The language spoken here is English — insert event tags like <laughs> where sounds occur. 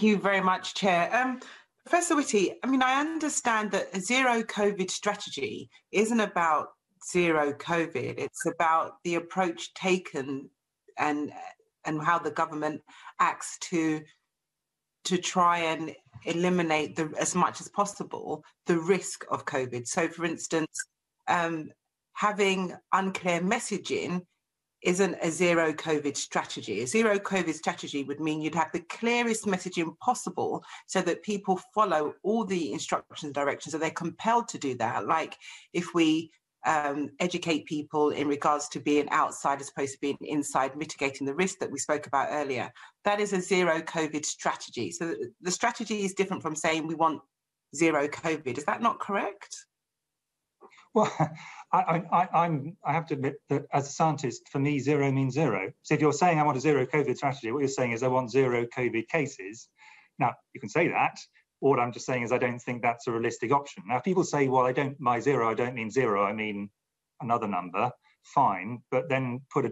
Thank you very much, Chair. Um, Professor Whitty, I mean, I understand that a zero COVID strategy isn't about zero COVID. It's about the approach taken and and how the government acts to to try and eliminate the, as much as possible the risk of COVID. So, for instance, um, having unclear messaging isn't a zero COVID strategy. A zero COVID strategy would mean you'd have the clearest messaging possible so that people follow all the instructions and directions, so they're compelled to do that. Like if we um, educate people in regards to being outside as opposed to being inside, mitigating the risk that we spoke about earlier. That is a zero COVID strategy. So the strategy is different from saying we want zero COVID. Is that not correct? Well, <laughs> I, I, I'm, I have to admit that as a scientist, for me, zero means zero. So if you're saying I want a zero COVID strategy, what you're saying is I want zero COVID cases. Now, you can say that, what I'm just saying is I don't think that's a realistic option. Now, if people say, well, I don't, my zero, I don't mean zero, I mean another number, fine, but then put a